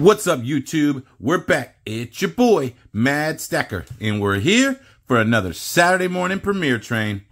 What's up, YouTube? We're back. It's your boy, Madd Stacker, and we're here for another Saturday morning premiere train.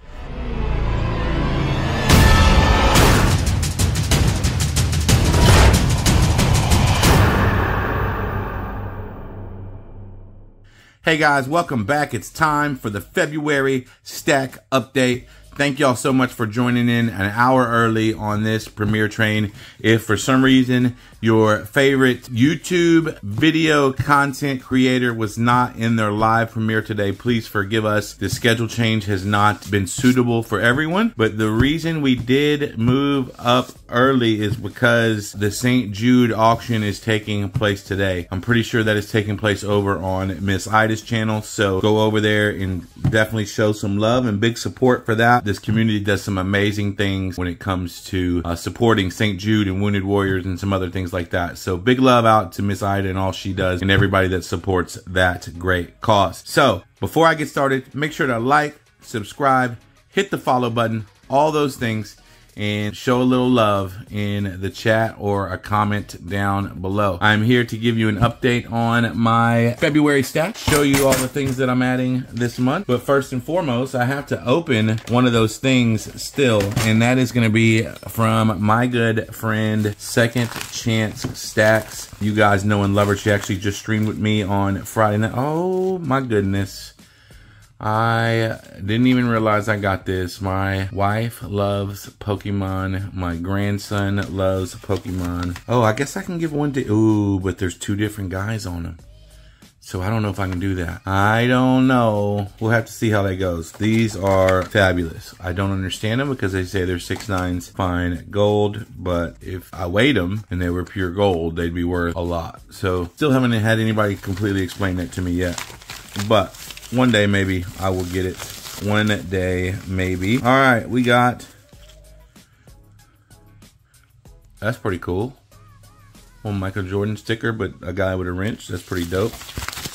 Hey guys, welcome back. It's time for the February stack update. Thank y'all so much for joining in an hour early on this premiere train. If for some reason your favorite YouTube video content creator was not in their live premiere today, please forgive us. The schedule change has not been suitable for everyone, but the reason we did move up early is because the St. Jude auction is taking place today. I'm pretty sure that is taking place over on Miss Ida's channel, so go over there and definitely show some love and big support for that. This community does some amazing things when it comes to uh, supporting St. Jude and Wounded Warriors and some other things like that. So big love out to Miss Ida and all she does and everybody that supports that great cause. So before I get started, make sure to like, subscribe, hit the follow button, all those things and show a little love in the chat or a comment down below. I'm here to give you an update on my February stack, show you all the things that I'm adding this month. But first and foremost, I have to open one of those things still, and that is gonna be from my good friend, Second Chance Stacks. You guys know and love her. She actually just streamed with me on Friday night. Oh my goodness. I didn't even realize I got this. My wife loves Pokemon. My grandson loves Pokemon. Oh, I guess I can give one to... Ooh, but there's two different guys on them. So I don't know if I can do that. I don't know. We'll have to see how that goes. These are fabulous. I don't understand them because they say they're six nines fine gold, but if I weighed them and they were pure gold, they'd be worth a lot. So still haven't had anybody completely explain that to me yet. But one day maybe I will get it. One day maybe. All right, we got. That's pretty cool. One Michael Jordan sticker, but a guy with a wrench. That's pretty dope.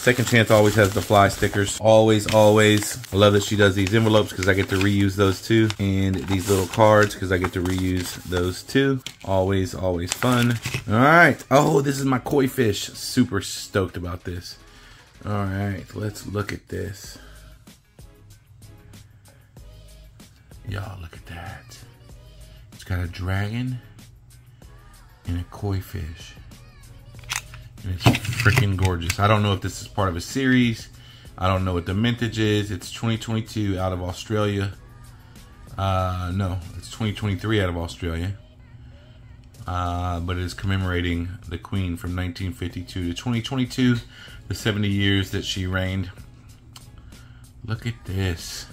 Second Chance always has the fly stickers. Always, always. I love that she does these envelopes because I get to reuse those too. And these little cards because I get to reuse those too. Always, always fun. All right. Oh, this is my koi fish. Super stoked about this. All right, let's look at this. Y'all, look at that. It's got a dragon and a koi fish. And it's freaking gorgeous. I don't know if this is part of a series. I don't know what the mintage is. It's 2022 out of Australia. Uh, no, it's 2023 out of Australia. Uh, but it is commemorating the Queen from 1952 to 2022, the 70 years that she reigned. Look at this.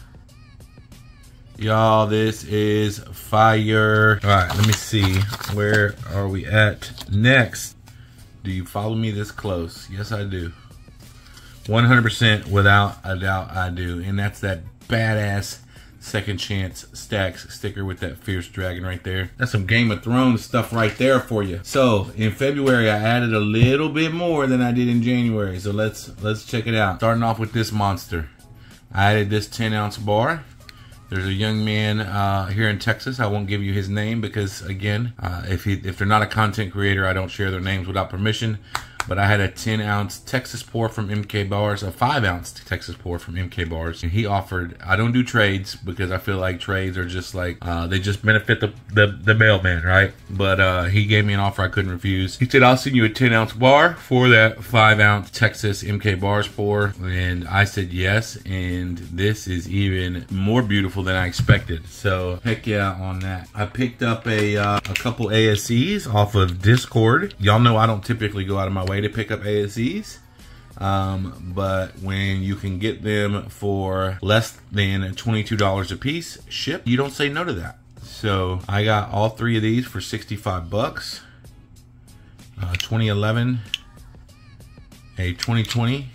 Y'all, this is fire. All right, let me see. Where are we at next? Do you follow me this close? Yes, I do. 100% without a doubt, I do. And that's that badass second chance stacks sticker with that fierce dragon right there. That's some Game of Thrones stuff right there for you. So in February, I added a little bit more than I did in January. So let's let's check it out. Starting off with this monster. I added this 10 ounce bar. There's a young man uh, here in Texas. I won't give you his name because, again, uh, if he, if they're not a content creator, I don't share their names without permission. But I had a 10 ounce Texas pour from MK Barz, a 5 ounce Texas pour from MK Barz. And he offered, I don't do trades because I feel like trades are just like, uh, they just benefit the, the, the mailman, right? But uh, he gave me an offer I couldn't refuse. He said, I'll send you a 10 ounce bar for that 5 ounce Texas MK Barz pour. And I said yes. And this is even more beautiful than I expected. So heck yeah on that. I picked up a, uh, a couple ASEs off of Discord. Y'all know I don't typically go out of my way to pick up ASEs. Um, but when you can get them for less than $22 a piece shipped, you don't say no to that. So I got all three of these for 65 bucks. Uh, 2011, a 2020,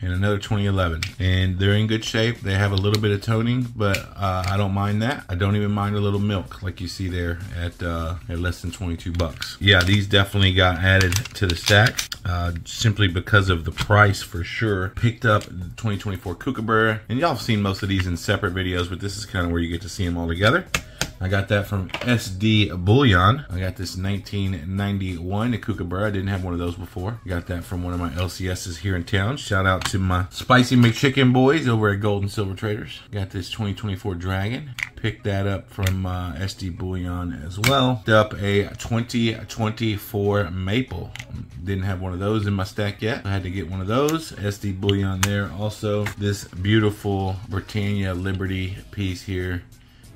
and another 2011 and they're in good shape. They have a little bit of toning but uh, I don't mind that. I don't even mind a little milk like you see there at uh, at less than 22 bucks. Yeah these definitely got added to the stack uh, simply because of the price for sure. Picked up 2024 Kookaburra and y'all have seen most of these in separate videos but this is kind of where you get to see them all together I got that from SD Bullion. I got this 1991 Kookaburra. I didn't have one of those before. Got that from one of my LCSs here in town. Shout out to my Spicy McChicken boys over at Gold and Silver Traders. Got this 2024 Dragon. Picked that up from uh, SD Bullion as well. Picked up a 2024 Maple. Didn't have one of those in my stack yet. I had to get one of those. SD Bullion there. Also, this beautiful Britannia Liberty piece here.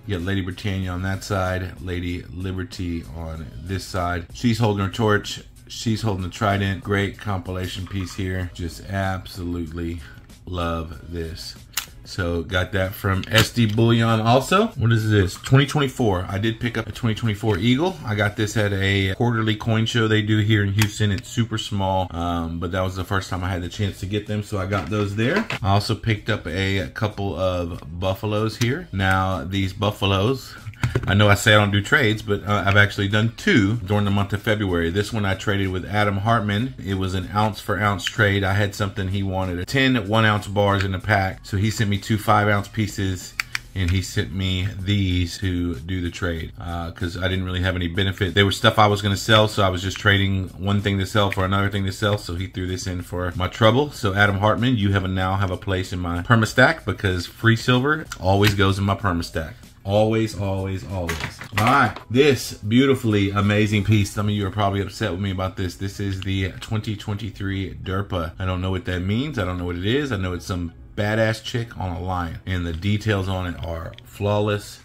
You got Lady Britannia on that side, Lady Liberty on this side. She's holding her torch. She's holding the trident. Great compilation piece here. Just absolutely love this. So got that from SD Bullion also. What is this? 2024. I did pick up a 2024 Eagle. I got this at a quarterly coin show they do here in Houston. It's super small, um, but that was the first time I had the chance to get them. So I got those there. I also picked up a couple of Buffaloes here. Now these Buffaloes, I know I say I don't do trades, but uh, I've actually done two during the month of February. This one I traded with Adam Hartman. It was an ounce for ounce trade. I had something he wanted, 10 one ounce bars in a pack. So he sent me two five ounce pieces and he sent me these to do the trade because uh, I didn't really have any benefit. They were stuff I was going to sell, so I was just trading one thing to sell for another thing to sell. So he threw this in for my trouble. So Adam Hartman, you have a, now have a place in my perma stack because free silver always goes in my perma stack. Always, always, always. All right, this beautifully amazing piece. Some of you are probably upset with me about this. This is the 2023 Durga. I don't know what that means. I don't know what it is. I know it's some badass chick on a lion. And the details on it are flawless.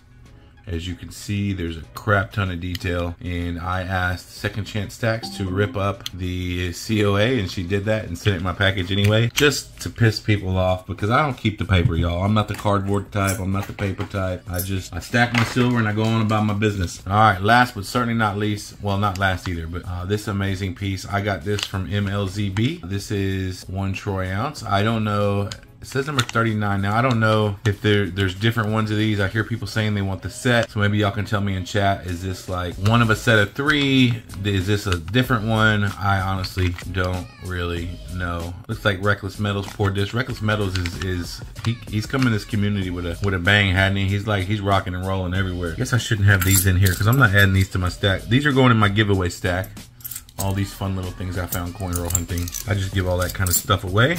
As you can see, there's a crap ton of detail. And I asked Second Chance Stacks to rip up the COA, and she did that and sent it in my package anyway, just to piss people off because I don't keep the paper, y'all. I'm not the cardboard type. I'm not the paper type. I just, I stack my silver and I go on about my business. All right, last but certainly not least, well, not last either, but uh, this amazing piece. I got this from MLZB. This is one troy ounce. I don't know it says number 39 now. I don't know if there there's different ones of these. I hear people saying they want the set. So maybe y'all can tell me in chat. Is this like one of a set of three? Is this a different one? I honestly don't really know. Looks like Reckless Metals poured this. Reckless Metals is is he, he's coming to this community with a with a bang, hadn't he? He's like he's rocking and rolling everywhere. I guess I shouldn't have these in here because I'm not adding these to my stack. These are going in my giveaway stack all these fun little things I found coin roll hunting. I just give all that kind of stuff away.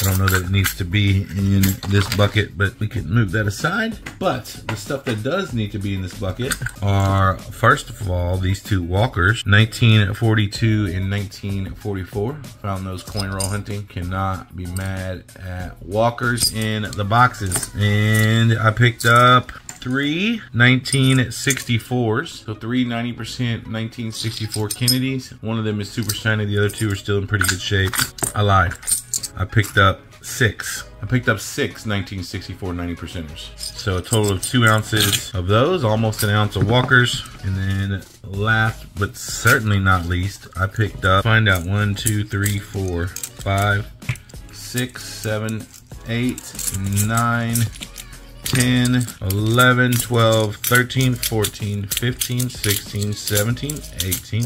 I don't know that it needs to be in this bucket, but we can move that aside. But the stuff that does need to be in this bucket are, first of all, these two walkers, 1942 and 1944. Found those coin roll hunting. Cannot be mad at walkers in the boxes. And I picked up three 1964s. So three 90% 1964 Kennedys. One of them is super shiny. The other two are still in pretty good shape. I lied. I picked up six. I picked up six 1964 90 percenters. So a total of two ounces of those, almost an ounce of walkers. And then last but certainly not least, I picked up, find out one, two, three, four, five, six, seven, eight, nine, 10, 11, 12, 13, 14, 15, 16, 17, 18,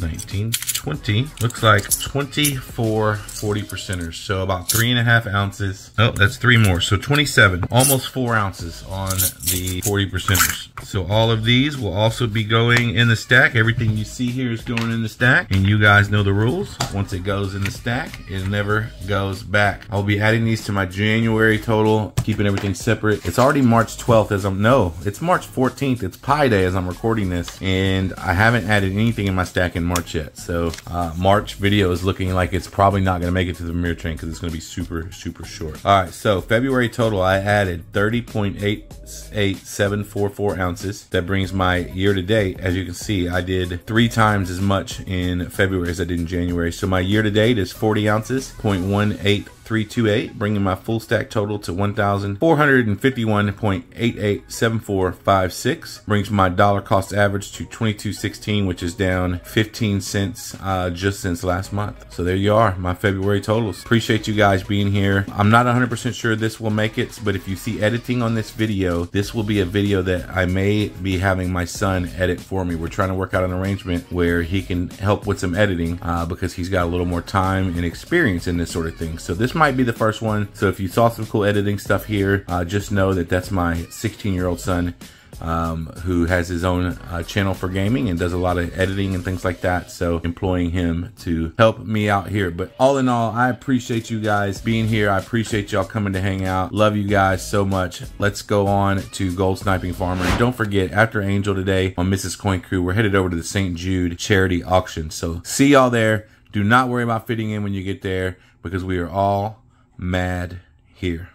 19, 20. Looks like 24 40 percenters. So about three and a half ounces. Oh, that's three more. So 27, almost four ounces on the 40 percenters. So all of these will also be going in the stack. Everything you see here is going in the stack. And you guys know the rules. Once it goes in the stack, it never goes back. I'll be adding these to my January total, keeping everything separate. It's already March 12th as I'm, no, it's March 14th. It's Pi Day as I'm recording this. And I haven't added anything in my stack in March yet. So uh, March video is looking like it's probably not going to make it to the mirror train because it's going to be super, super short. All right, so February total, I added 30.88744 ounces. That brings my year to date. As you can see, I did three times as much in February as I did in January. So my year to date is 40 ounces, 0.18 328, bringing my full stack total to 1,451.887456. Brings my dollar cost average to 2216, which is down 15 cents uh, just since last month. So there you are, my February totals. Appreciate you guys being here. I'm not 100% sure this will make it, but if you see editing on this video, this will be a video that I may be having my son edit for me. We're trying to work out an arrangement where he can help with some editing uh, because he's got a little more time and experience in this sort of thing. So this might be the first one. So if you saw some cool editing stuff here, uh, just know that that's my 16 year old son um, who has his own uh, channel for gaming and does a lot of editing and things like that. So employing him to help me out here. But all in all, I appreciate you guys being here. I appreciate y'all coming to hang out. Love you guys so much. Let's go on to Gold Sniping Farmer. And don't forget, after Angel today on Mrs. Coin Crew, we're headed over to the St. Jude charity auction. So see y'all there. Do not worry about fitting in when you get there because we are all mad here.